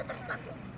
kita terkena